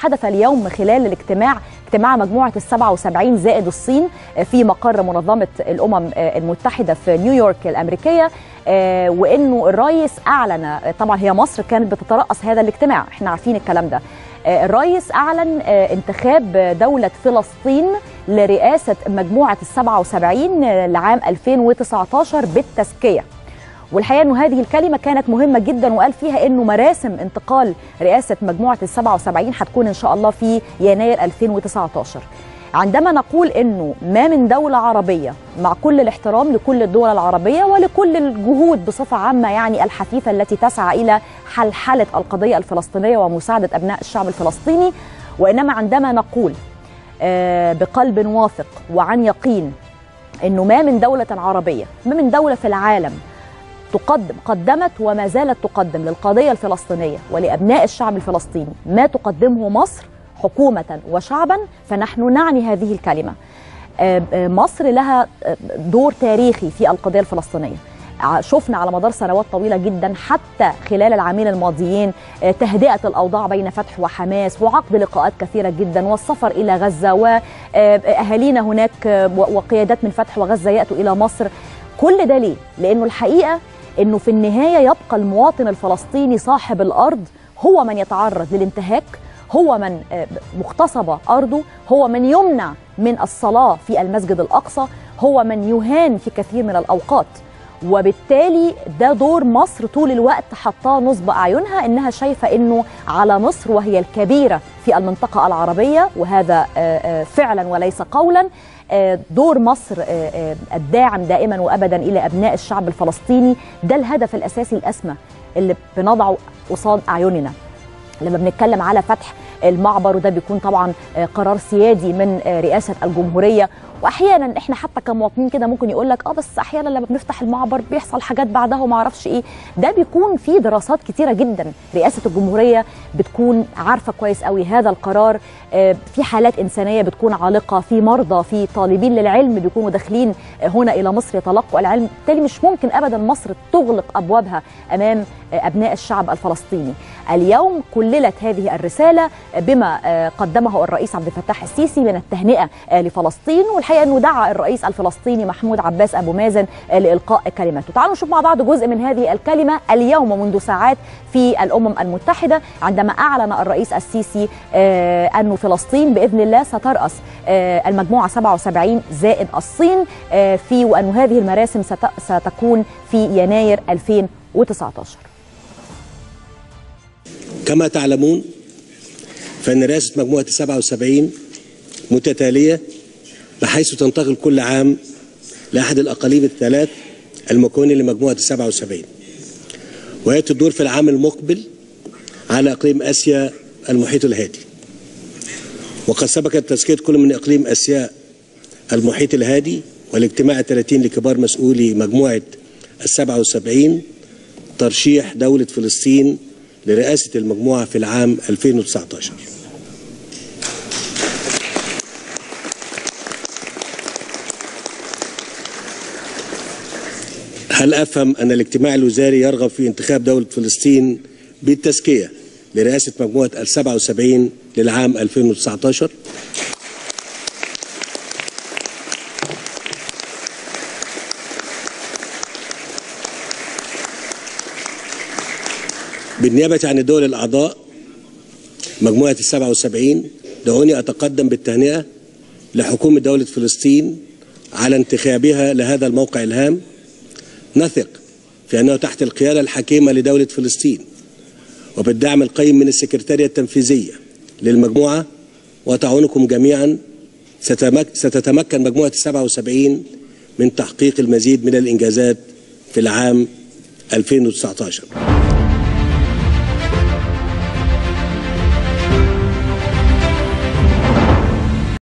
حدث اليوم خلال الاجتماع اجتماع مجموعة السبعة وسبعين زائد الصين في مقر منظمة الأمم المتحدة في نيويورك الأمريكية وإنه الرئيس أعلن طبعا هي مصر كانت بتترأس هذا الاجتماع إحنا عارفين الكلام ده. الرئيس أعلن انتخاب دولة فلسطين لرئاسة مجموعة السبعة وسبعين لعام 2019 بالتزكية. والحقيقة إنه هذه الكلمة كانت مهمة جدا وقال فيها إنه مراسم انتقال رئاسة مجموعة ال 77 هتكون إن شاء الله في يناير 2019 عندما نقول إنه ما من دولة عربية مع كل الاحترام لكل الدول العربية ولكل الجهود بصفة عامة يعني الحثيثة التي تسعى إلى حلحلة القضية الفلسطينية ومساعدة أبناء الشعب الفلسطيني وإنما عندما نقول بقلب واثق وعن يقين إنه ما من دولة عربية ما من دولة في العالم تقدم قدمت وما زالت تقدم للقضية الفلسطينية ولأبناء الشعب الفلسطيني. ما تقدمه مصر حكومة وشعبا فنحن نعني هذه الكلمة. مصر لها دور تاريخي في القضية الفلسطينية. شفنا على مدار سنوات طويلة جدا حتى خلال العامين الماضيين تهدئة الأوضاع بين فتح وحماس وعقد لقاءات كثيرة جدا والسفر إلى غزة واهالينا هناك وقيادات من فتح وغزة يأتوا إلى مصر. كل ده ليه؟ لأنه الحقيقة إنه في النهاية يبقى المواطن الفلسطيني صاحب الأرض هو من يتعرض للانتهاك هو من مغتصب أرضه هو من يمنع من الصلاة في المسجد الأقصى هو من يهان في كثير من الأوقات. وبالتالي ده دور مصر طول الوقت حطاه نصب أعينها إنها شايفة إنه على مصر وهي الكبيرة في المنطقة العربية وهذا فعلا وليس قولا. دور مصر الداعم دائما وابدا إلى أبناء الشعب الفلسطيني. ده الهدف الأساسي الأسمى اللي بنضعه قصاد أعيننا. لما بنتكلم على فتح المعبر وده بيكون طبعا قرار سيادي من رئاسة الجمهورية. واحيانا إحنا حتى كمواطنين كده ممكن يقول لك آه بس أحيانا لما بنفتح المعبر بيحصل حاجات بعدها وما أعرفش إيه. ده بيكون في دراسات كتيرة جدا. رئاسة الجمهورية بتكون عارفة كويس قوي هذا القرار. في حالات إنسانية بتكون عالقة في مرضى في طالبين للعلم بيكونوا داخلين هنا إلى مصر يتلقوا العلم. بالتالي مش ممكن ابدا مصر تغلق أبوابها أمام أبناء الشعب الفلسطيني. اليوم كللت هذه الرسالة بما قدمه الرئيس عبد الفتاح السيسي من التهنئة لفلسطين. والحقيقة أنه دعا الرئيس الفلسطيني محمود عباس أبو مازن لإلقاء كلمته. تعالوا نشوف مع بعض جزء من هذه الكلمة اليوم منذ ساعات في الأمم المتحدة عندما أعلن الرئيس السيسي انه فلسطين بإذن الله سترأس المجموعة 77 زائد الصين في وأن هذه المراسم ستكون في يناير 2019 كما تعلمون فإن رئاسة مجموعة 77 متتالية بحيث تنتقل كل عام لأحد الأقاليم الثلاث المكونة لمجموعة 77 وهي تدور في العام المقبل على إقليم آسيا المحيط الهادي. وقد سبقت تزكية كل من إقليم آسيا المحيط الهادي والاجتماع الثلاثين لكبار مسؤولي مجموعة السبعة والسبعين ترشيح دولة فلسطين لرئاسة المجموعة في العام 2019 هل أفهم أن الاجتماع الوزاري يرغب في انتخاب دولة فلسطين بالتزكية لرئاسة مجموعة السبعة وسبعين للعام 2019 بالنيابة عن الدول الأعضاء مجموعة السبعة والسبعين دعوني أتقدم بالتهنئة لحكومة دولة فلسطين على انتخابها لهذا الموقع الهام. نثق في أنه تحت القيادة الحكيمة لدولة فلسطين وبالدعم القيم من السكرتارية التنفيذية للمجموعة وتعاونكم جميعا ستتمكن مجموعة السبعة وسبعين من تحقيق المزيد من الإنجازات في العام 2019